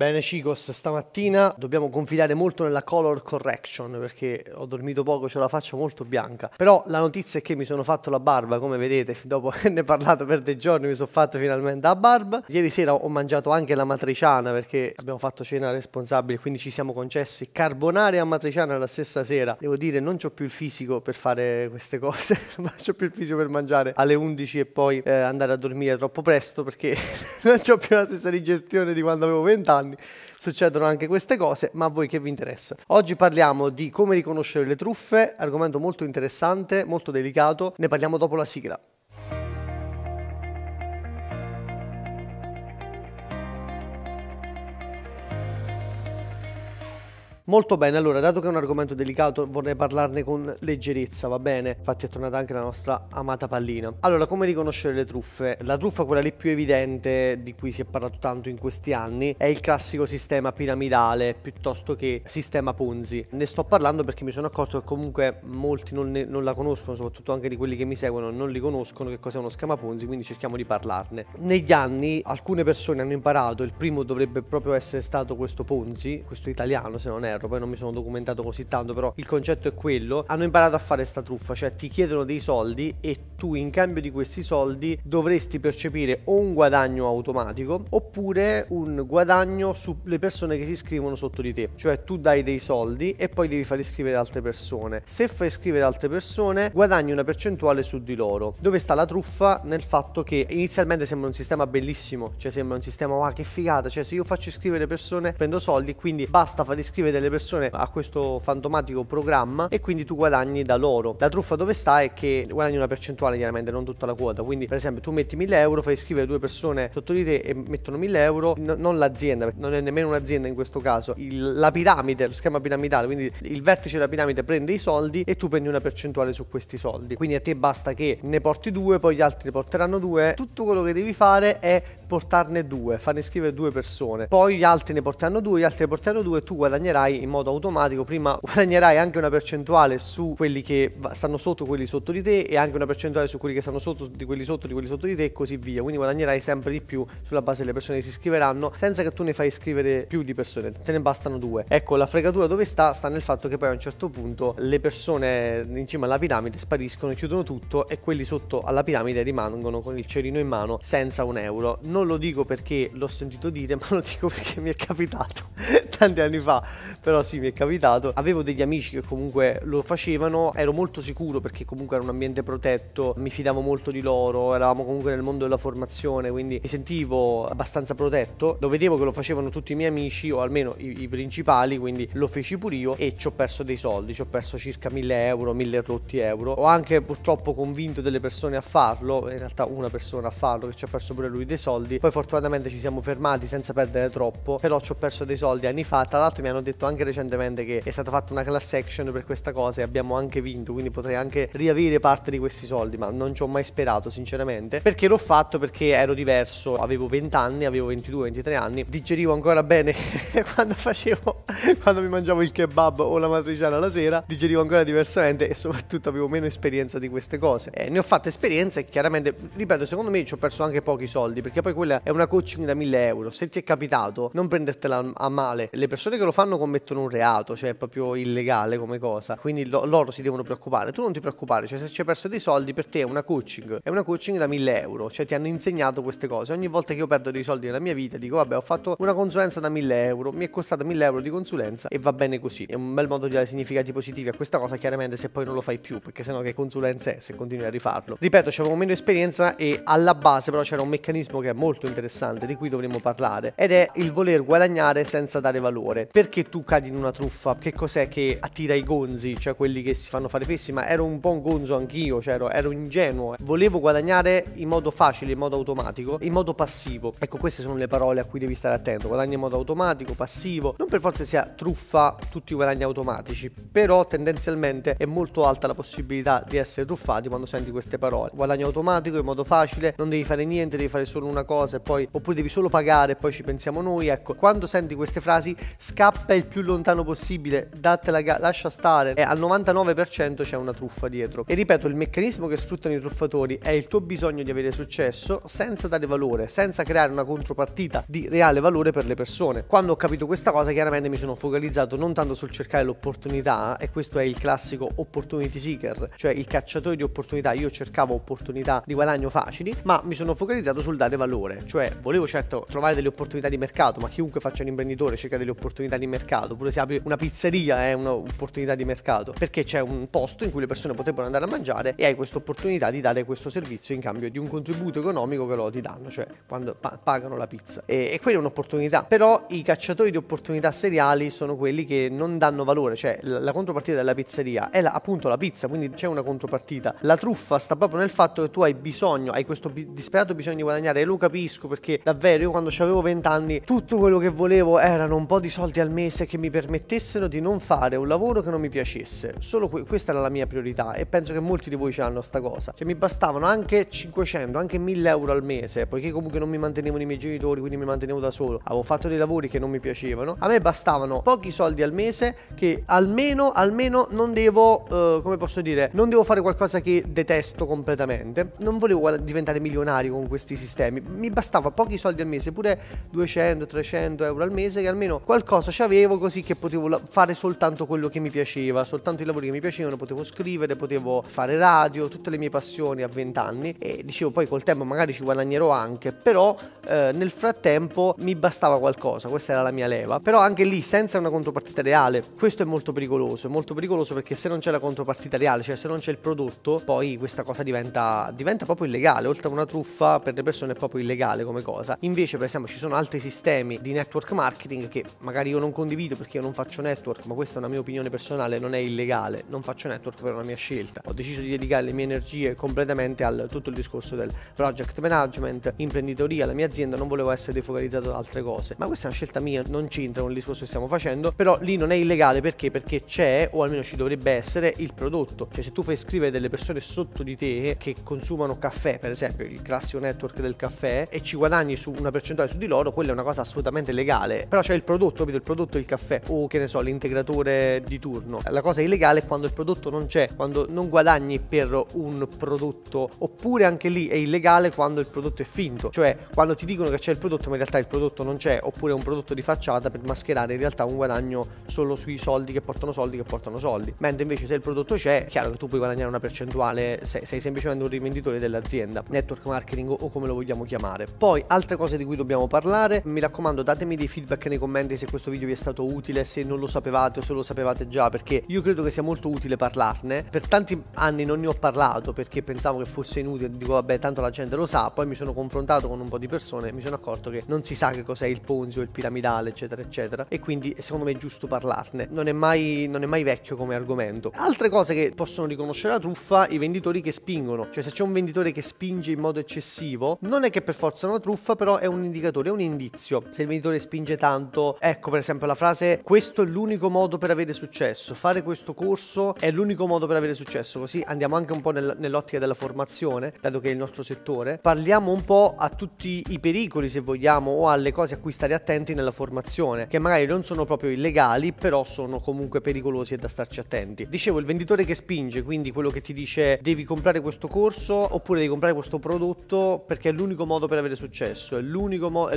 Bene Chicos, stamattina dobbiamo confidare molto nella color correction perché ho dormito poco, ho la faccia molto bianca. Però la notizia è che mi sono fatto la barba, come vedete, dopo che ne ho parlato per dei giorni mi sono fatto finalmente la barba. Ieri sera ho mangiato anche la matriciana perché abbiamo fatto cena responsabile, quindi ci siamo concessi carbonare a matriciana la stessa sera. Devo dire, non ho più il fisico per fare queste cose, non ho più il fisico per mangiare alle 11 e poi eh, andare a dormire troppo presto perché non ho più la stessa digestione di quando avevo 20 anni anni succedono anche queste cose, ma a voi che vi interessa? Oggi parliamo di come riconoscere le truffe, argomento molto interessante, molto delicato, ne parliamo dopo la sigla. Molto bene, allora, dato che è un argomento delicato, vorrei parlarne con leggerezza, va bene? Infatti è tornata anche la nostra amata pallina. Allora, come riconoscere le truffe? La truffa, quella lì più evidente, di cui si è parlato tanto in questi anni, è il classico sistema piramidale, piuttosto che sistema Ponzi. Ne sto parlando perché mi sono accorto che comunque molti non, ne, non la conoscono, soprattutto anche di quelli che mi seguono, non li conoscono che cos'è uno schema Ponzi, quindi cerchiamo di parlarne. Negli anni alcune persone hanno imparato, il primo dovrebbe proprio essere stato questo Ponzi, questo italiano se non erro, ferro, poi non mi sono documentato così tanto, però il concetto è quello. Hanno imparato a fare sta truffa, cioè ti chiedono dei soldi e tu in cambio di questi soldi dovresti percepire o un guadagno automatico oppure un guadagno sulle persone che si iscrivono sotto di te. Cioè tu dai dei soldi e poi devi far iscrivere altre persone. Se fai iscrivere altre persone, guadagni una percentuale su di loro. Dove sta la truffa? Nel fatto che inizialmente sembra un sistema bellissimo, cioè sembra un sistema, wow, che figata, cioè se io faccio iscrivere persone prendo soldi, quindi basta far iscrivere delle persone a questo fantomatico programma e quindi tu guadagni da loro. La truffa dove sta è che guadagni una percentuale chiaramente, non tutta la quota. Quindi, per esempio, tu metti 1000 euro, fai iscrivere due persone sotto di te e mettono 1000 euro, no, non l'azienda, non è nemmeno un'azienda in questo caso. Il, la piramide, lo schema piramidale, quindi il vertice della piramide prende i soldi e tu prendi una percentuale su questi soldi. Quindi a te basta che ne porti due, poi gli altri ne porteranno due. Tutto quello che devi fare è portarne due, farne iscrivere due persone. Poi gli altri ne porteranno due, gli altri ne porteranno due tu guadagnerai in modo automatico. Prima guadagnerai anche una percentuale su quelli che stanno sotto quelli sotto di te e anche una percentuale su quelli che stanno sotto di quelli sotto di quelli sotto di te e così via. Quindi guadagnerai sempre di più sulla base delle persone che si iscriveranno senza che tu ne fai iscrivere più di persone. Te ne bastano due. Ecco, la fregatura dove sta? Sta nel fatto che poi a un certo punto le persone in cima alla piramide spariscono, chiudono tutto e quelli sotto alla piramide rimangono con il cerino in mano senza un euro. Non lo dico perché l'ho sentito dire, ma lo dico perché mi è capitato tanti anni fa. Però sì, mi è capitato. Avevo degli amici che comunque lo facevano, ero molto sicuro perché comunque era un ambiente protetto, mi fidavo molto di loro, eravamo comunque nel mondo della formazione, quindi mi sentivo abbastanza protetto. Lo vedevo che lo facevano tutti i miei amici, o almeno i, i principali, quindi lo feci pure io e ci ho perso dei soldi, ci ho perso circa 1000 euro, 1000 rotti euro. Ho anche purtroppo convinto delle persone a farlo, in realtà una persona a farlo che ci ha perso pure lui dei soldi. Poi fortunatamente ci siamo fermati senza perdere troppo, però ci ho perso dei soldi anni fa. Tra l'altro mi hanno detto anche recentemente che è stata fatta una class action per questa cosa e abbiamo anche vinto, quindi potrei anche riavere parte di questi soldi, ma non ci ho mai sperato sinceramente, perché l'ho fatto? Perché ero diverso, avevo 20 anni, avevo 22, 23 anni, digerivo ancora bene quando facevo quando mi mangiavo il kebab o la matriciana la sera, digerivo ancora diversamente e soprattutto avevo meno esperienza di queste cose. E ne ho fatte esperienze e chiaramente, ripeto, secondo me ci ho perso anche pochi soldi, perché poi quella è una coaching da 1000 euro. Se ti è capitato, non prendertela a male. Le persone che lo fanno commettono un reato, cioè è proprio illegale come cosa. Quindi lo, loro si devono preoccupare. Tu non ti preoccupare, cioè se ci hai perso dei soldi per te è una coaching, è una coaching da 1000 euro, cioè ti hanno insegnato queste cose. Ogni volta che io perdo dei soldi nella mia vita dico vabbè ho fatto una consulenza da 1000 euro, mi è costata 1000 euro di consulenza e va bene così. È un bel modo di dare significati positivi a questa cosa, chiaramente se poi non lo fai più, perché sennò che consulenza è se continui a rifarlo. Ripeto, c'avevo meno esperienza e alla base però c'era un meccanismo che è molto interessante, di cui dovremmo parlare, ed è il voler guadagnare senza dare valore. Perché tu cadi in una truffa? Che cos'è che attira i gonzi, cioè quelli che si fanno fare fessi? Ma ero un po' un gonzo anch'io, cioè ero, ero ingenuo. Volevo guadagnare in modo facile, in modo automatico, in modo passivo. Ecco, queste sono le parole a cui devi stare attento. Guadagni in modo automatico, passivo. Non per forza sia truffa tutti i guadagni automatici, però tendenzialmente è molto alta la possibilità di essere truffati quando senti queste parole. Guadagno automatico in modo facile, non devi fare niente, devi fare solo una cosa e poi oppure devi solo pagare e poi ci pensiamo noi. Ecco, quando senti queste frasi scappa il più lontano possibile, datela, lascia stare. E al 99% c'è una truffa dietro. E ripeto, il meccanismo che sfruttano i truffatori è il tuo bisogno di avere successo senza dare valore, senza creare una contropartita di reale valore per le persone. Quando ho capito questa cosa, chiaramente mi sono focalizzato non tanto sul cercare l'opportunità, e questo è il classico opportunity seeker, cioè il cacciatore di opportunità. Io cercavo opportunità di guadagno facili, ma mi sono focalizzato sul dare valore, cioè volevo certo trovare delle opportunità di mercato, ma chiunque faccia un imprenditore cerca delle opportunità di mercato, pure se apri una pizzeria è un'opportunità di mercato, perché c'è un posto in cui le persone potrebbero andare a mangiare e hai questa opportunità di dare questo servizio in cambio di un contributo economico che loro ti danno, cioè quando pa- pagano la pizza. E, e quella è un'opportunità, però i cacciatori di opportunità seriali sono quelli che non danno valore, cioè la, la contropartita della pizzeria è la, appunto la pizza, quindi c'è una contropartita. La truffa sta proprio nel fatto che tu hai bisogno, hai questo bi- disperato bisogno di guadagnare lo capisco perché davvero io quando avevo 20 anni tutto quello che volevo erano un po' di soldi al mese che mi permettessero di non fare un lavoro che non mi piacesse. Solo que- questa era la mia priorità e penso che molti di voi ce l'hanno sta cosa. Cioè mi bastavano anche 500, anche 1000 euro al mese, poiché comunque non mi mantenevano i miei genitori, quindi mi mantenevo da solo. Avevo fatto dei lavori che non mi piacevano. A me bastavano pochi soldi al mese che almeno, almeno non devo, uh, come posso dire, non devo fare qualcosa che detesto completamente. Non volevo diventare milionario con questi sistemi. Mi bastava pochi soldi al mese, pure 200, 300 euro al mese, che almeno qualcosa c'avevo così che potevo fare soltanto quello che mi piaceva, soltanto i lavori che mi piacevano, potevo scrivere, potevo fare radio, tutte le mie passioni a 20 anni e dicevo poi col tempo magari ci guadagnerò anche, però eh, nel frattempo mi bastava qualcosa, questa era la mia leva, però anche lì senza una contropartita reale, questo è molto pericoloso, è molto pericoloso perché se non c'è la contropartita reale, cioè se non c'è il prodotto, poi questa cosa diventa, diventa proprio illegale, oltre a una truffa per le persone è proprio illegale come cosa. Invece per esempio ci sono altri sistemi di network marketing che magari io non condivido perché io non faccio network, ma questa è una mia opinione personale, non è illegale, non faccio network per una mia scelta. Ho deciso di dedicare le mie energie completamente al tutto il discorso del project management, imprenditoria, la mia azienda, non volevo essere defocalizzato da altre cose. Ma questa è una scelta mia, non c'entra con il discorso che stiamo facendo, però lì non è illegale perché? Perché c'è, o almeno ci dovrebbe essere, il prodotto. Cioè se tu fai scrivere delle persone sotto di te che consumano caffè, per esempio il classico network del caffè, e ci guadagni su una percentuale su di loro, quella è una cosa assolutamente legale. Però c'è il prodotto, vedo il prodotto il caffè, o che ne so, l'integratore di turno. La cosa illegale è quando il prodotto non c'è, quando non guadagni per un prodotto, oppure anche lì è illegale quando il prodotto è finto, cioè quando ti dicono che c'è il prodotto ma in realtà il prodotto non c'è, oppure è un prodotto di facciata per mascherare in realtà un guadagno solo sui soldi che portano soldi che portano soldi. Mentre invece se il prodotto c'è, è chiaro che tu puoi guadagnare una percentuale, sei, sei semplicemente un rivenditore dell'azienda, network marketing o come lo vogliamo chiamare. Poi altre cose di cui dobbiamo parlare, mi raccomando datemi dei feedback nei commenti se questo video vi è stato utile, se non lo sapevate o se lo sapevate già, perché io credo che sia molto utile parlarne. Per tanti anni non ne ho parlato perché pensavo che fosse inutile, dico vabbè tanto la gente lo sa, poi mi sono confrontato con un po' di persone e mi sono accorto che non si sa che cos'è il Ponzi o il piramidale eccetera eccetera. E quindi secondo me è giusto parlarne, non è mai, non è mai vecchio come argomento. Altre cose che possono riconoscere la truffa, i venditori che spingono, cioè se c'è un venditore che spinge in modo eccessivo, non è che per forza una truffa, però è un indicatore, è un indizio. Se il venditore spinge tanto, ecco per esempio la frase questo è l'unico modo per avere successo, fare questo corso è l'unico modo per avere successo, così andiamo anche un po' nel, nell'ottica della formazione, dato che è il nostro settore, parliamo un po' a tutti i pericoli se vogliamo o alle cose a cui stare attenti nella formazione, che magari non sono proprio illegali, però sono comunque pericolosi e da starci attenti. Dicevo, il venditore che spinge, quindi quello che ti dice devi comprare questo corso oppure devi comprare questo prodotto perché è l'unico modo per avere successo, è l'unico modo,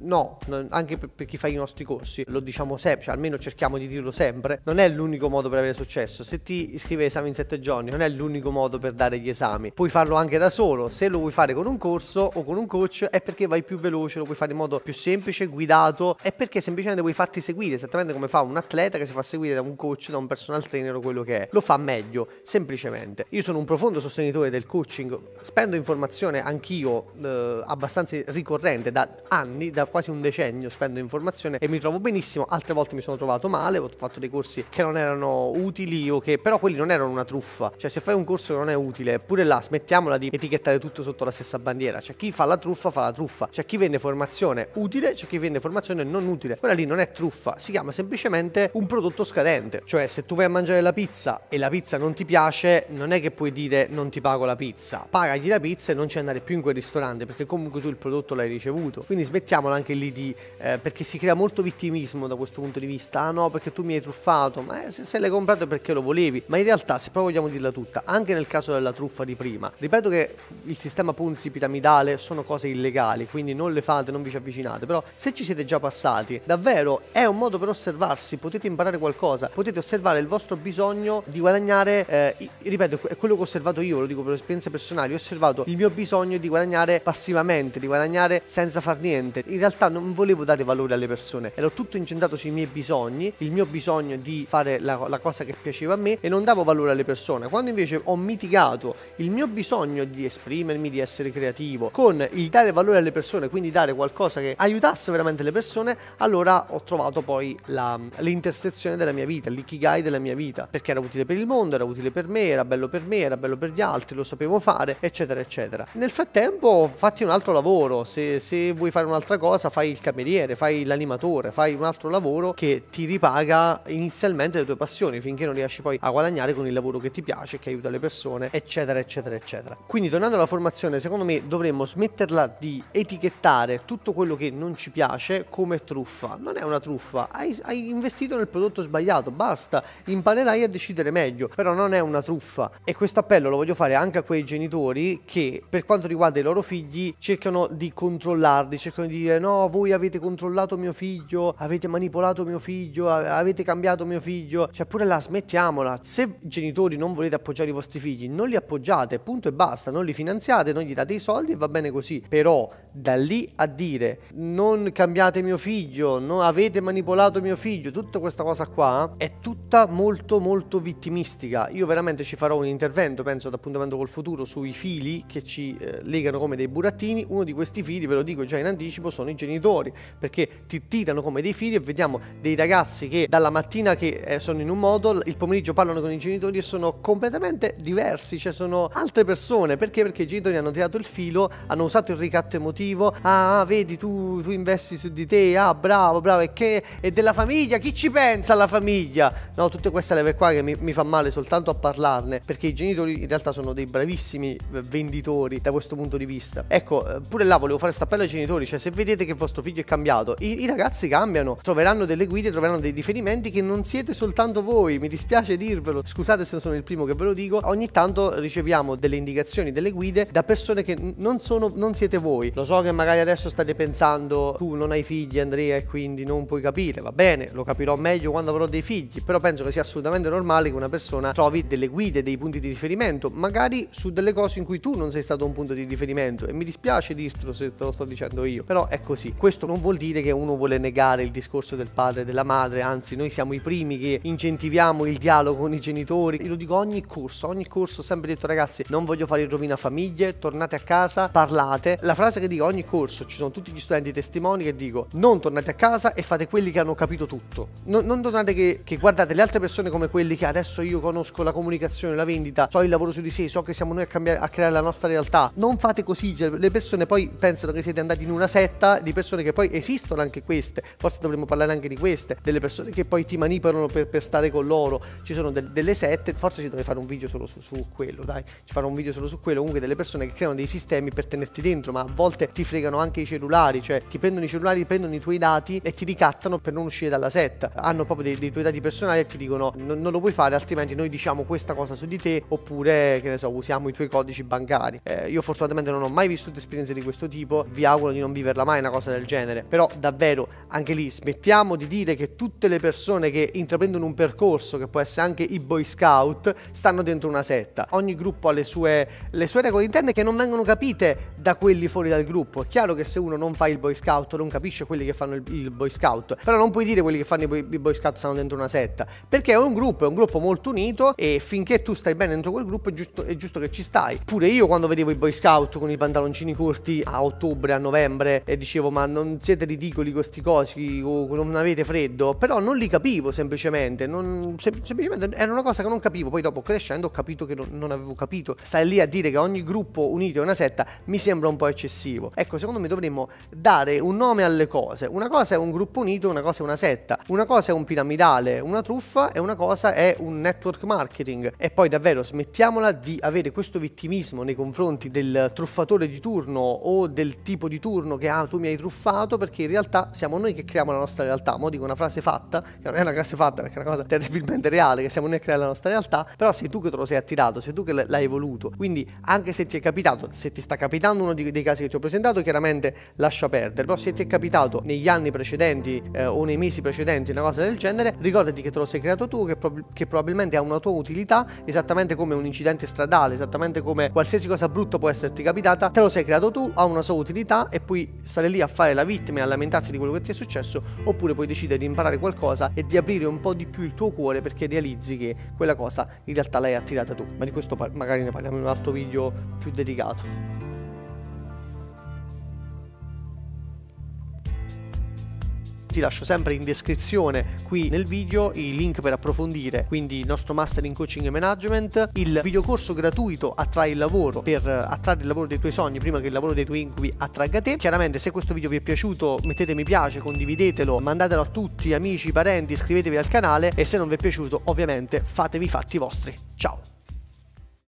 no, anche per, per, chi fa i nostri corsi, lo diciamo sempre, cioè almeno cerchiamo di dirlo sempre, non è l'unico modo per avere successo, se ti iscrivi esami in 7 giorni non è l'unico modo per dare gli esami, puoi farlo anche da solo, se lo vuoi fare con un corso o con un coach è perché vai più veloce, lo puoi fare in modo più semplice, guidato, è perché semplicemente vuoi farti seguire, esattamente come fa un atleta che si fa seguire da un coach, da un personal trainer o quello che è, lo fa meglio, semplicemente. Io sono un profondo sostenitore del coaching, spendo informazione anch'io eh, abbastanza ricorrente da anni, da quasi un decennio spendo informazione e mi trovo benissimo, altre volte mi sono trovato male, ho fatto dei corsi che non erano utili o che però quelli non erano una truffa, cioè se fai un corso che non è utile, pure là smettiamola di etichettare tutto sotto la stessa bandiera, c'è chi fa la truffa fa la truffa, c'è chi vende formazione utile, c'è chi vende formazione non utile, quella lì non è truffa, si chiama semplicemente un prodotto scadente, cioè se tu vai a mangiare la pizza e la pizza non ti piace, non è che puoi dire non ti pago la pizza, pagagli la pizza e non ci andare più in quel ristorante perché che comunque tu il prodotto l'hai ricevuto. Quindi smettiamola anche lì di... Eh, perché si crea molto vittimismo da questo punto di vista. Ah no, perché tu mi hai truffato, ma eh, se, se l'hai comprato è perché lo volevi. Ma in realtà, se proprio vogliamo dirla tutta, anche nel caso della truffa di prima, ripeto che il sistema Ponzi piramidale sono cose illegali, quindi non le fate, non vi ci avvicinate, però se ci siete già passati, davvero è un modo per osservarsi, potete imparare qualcosa, potete osservare il vostro bisogno di guadagnare, eh, ripeto, è quello che ho osservato io, lo dico per esperienze personali, ho osservato il mio bisogno di guadagnare passivamente, di guadagnare senza far niente. In realtà non volevo dare valore alle persone, ero tutto incentrato sui miei bisogni, il mio bisogno di fare la, la cosa che piaceva a me e non davo valore alle persone. Quando invece ho mitigato il mio bisogno di esprimermi, di essere creativo, con il dare valore alle persone, quindi dare qualcosa che aiutasse veramente le persone, allora ho trovato poi la, l'intersezione della mia vita, l'ikigai della mia vita, perché era utile per il mondo, era utile per me, era bello per me, era bello per gli altri, lo sapevo fare, eccetera, eccetera. Nel frattempo fatti un altro lavoro, se, se vuoi fare un'altra cosa fai il cameriere, fai l'animatore, fai un altro lavoro che ti ripaga inizialmente le tue passioni finché non riesci poi a guadagnare con il lavoro che ti piace, che aiuta le persone, eccetera, eccetera, eccetera. Quindi tornando alla formazione, secondo me dovremmo smetterla di etichettare tutto quello che non ci piace come truffa. Non è una truffa, hai, hai investito nel prodotto sbagliato, basta, imparerai a decidere meglio, però non è una truffa. E questo appello lo voglio fare anche a quei genitori che per quanto riguarda i loro figli cercano di controllarli, cercano di dire no, voi avete controllato mio figlio, avete manipolato mio figlio, avete cambiato mio figlio, cioè pure la smettiamola. Se genitori non volete appoggiare i vostri figli, non li appoggiate, punto e basta, non li finanziate, non gli date i soldi e va bene così. Però da lì a dire non cambiate mio figlio, non avete manipolato mio figlio, tutta questa cosa qua è tutta molto molto vittimistica. Io veramente ci farò un intervento, penso ad appuntamento col futuro, sui fili che ci eh, legano come dei burattini. Uno di questi fili, ve lo dico già in anticipo, sono i genitori, perché ti tirano come dei fili e vediamo dei ragazzi che dalla mattina che eh, sono in un modo, il pomeriggio parlano con i genitori e sono completamente diversi, cioè sono altre persone. Perché? Perché i genitori hanno tirato il filo, hanno usato il ricatto emotivo. Ah, vedi, tu, tu investi su di te, ah, bravo, bravo, e che? E della famiglia? Chi ci pensa alla famiglia? No, tutte queste leve qua che mi, mi fa male soltanto a parlarne, perché i genitori in realtà sono dei bravissimi venditori da questo punto di vista. Ecco, eh, pure là volevo fare questo appello ai genitori, cioè se vedete che vostro figlio è cambiato, i, i ragazzi cambiano, troveranno delle guide, troveranno dei riferimenti che non siete soltanto voi, mi dispiace dirvelo, scusate se sono il primo che ve lo dico, ogni tanto riceviamo delle indicazioni, delle guide da persone che non sono, non siete voi. Lo so che magari adesso state pensando, tu non hai figli Andrea e quindi non puoi capire, va bene, lo capirò meglio quando avrò dei figli, però penso che sia assolutamente normale che una persona trovi delle guide, dei punti di riferimento, magari su delle cose in cui tu non sei stato un punto di riferimento e mi dispiace dirtelo se te lo sto dicendo io, però è così. Questo non vuol dire che uno vuole negare il discorso del padre e della madre, anzi noi siamo i primi che incentiviamo il dialogo con i genitori. Io lo dico ogni corso, ogni corso ho sempre detto ragazzi, non voglio fare il rovina famiglie, tornate a casa, parlate. La frase che dico ogni corso, ci sono tutti gli studenti testimoni che dico non tornate a casa e fate quelli che hanno capito tutto. Non, non tornate che, che guardate le altre persone come quelli che adesso io conosco la comunicazione, la vendita, so il lavoro su di sé, so che siamo noi a, cambiare, a creare la nostra realtà. Non fate così, le persone poi pensano che siete andati in una setta di persone che poi esistono anche queste, forse dovremmo parlare anche di queste, delle persone che poi ti manipolano per, per stare con loro, ci sono de- delle sette, forse ci dovrei fare un video solo su, su, quello, dai, ci farò un video solo su quello, comunque delle persone che creano dei sistemi per tenerti dentro, ma a volte ti fregano anche i cellulari, cioè ti prendono i cellulari, prendono i tuoi dati e ti ricattano per non uscire dalla setta, hanno proprio dei, dei tuoi dati personali e ti dicono non, non, lo puoi fare altrimenti noi diciamo questa cosa su di te oppure che ne so usiamo i tuoi codici bancari. Eh, io fortunatamente non ho mai vissuto esperienze di questo tipo, vi auguro di non viverla mai una cosa del genere, però davvero anche lì smettiamo di dire che tutte le persone che intraprendono un percorso che può essere anche i Boy Scout stanno dentro una setta. Ogni gruppo ha le sue, le sue regole interne che non vengono capite da quelli fuori dal gruppo. È chiaro che se uno non fa il Boy Scout non capisce quelli che fanno il, il Boy Scout, però non puoi dire quelli che fanno i Boy, i Boy Scout stanno dentro una setta, perché è un gruppo, è un gruppo molto unito e finché tu stai bene dentro quel gruppo è giusto, è giusto che ci stai. Pure io quando vedevo i Boy Scout con i pantaloncini corti a ottobre, a novembre e dicevo ma non siete ridicoli con sti cosi o non avete freddo, però non li capivo semplicemente, non, sem- semplicemente era una cosa che non capivo, poi dopo crescendo ho capito che non, non avevo capito. Stai lì a dire che ogni gruppo unito è una setta mi sembra un po' eccessivo. Ecco, secondo me dovremmo dare un nome alle cose. Una cosa è un gruppo unito, una cosa è una setta, una cosa è un piramidale, una truffa e una cosa è un network marketing. E poi davvero smettiamola di avere questo vittimismo nei confronti del truffatore di turno turno o del tipo di turno che ah, tu mi hai truffato perché in realtà siamo noi che creiamo la nostra realtà. Mo dico una frase fatta, che non è una frase fatta perché è una cosa terribilmente reale, che siamo noi a creare la nostra realtà, però sei tu che te lo sei attirato, sei tu che l'hai voluto. Quindi anche se ti è capitato, se ti sta capitando uno dei casi che ti ho presentato, chiaramente lascia perdere, però se ti è capitato negli anni precedenti eh, o nei mesi precedenti una cosa del genere, ricordati che te lo sei creato tu, che, prob- che probabilmente ha una tua utilità, esattamente come un incidente stradale, esattamente come qualsiasi cosa brutta può esserti capitata, te lo sei creato tu, ha una sua utilità e puoi stare lì a fare la vittima e a lamentarti di quello che ti è successo, oppure puoi decidere di imparare qualcosa e di aprire un po' di più il tuo cuore perché realizzi che quella cosa in realtà l'hai attirata tu. Ma di questo magari ne parliamo in un altro video più dedicato. Ti lascio sempre in descrizione qui nel video i link per approfondire quindi il nostro master in coaching e management il videocorso gratuito attrai il lavoro per attrarre il lavoro dei tuoi sogni prima che il lavoro dei tuoi incubi attragga te. Chiaramente se questo video vi è piaciuto mettete mi piace condividetelo mandatelo a tutti amici parenti iscrivetevi al canale e se non vi è piaciuto ovviamente fatevi i fatti vostri. Ciao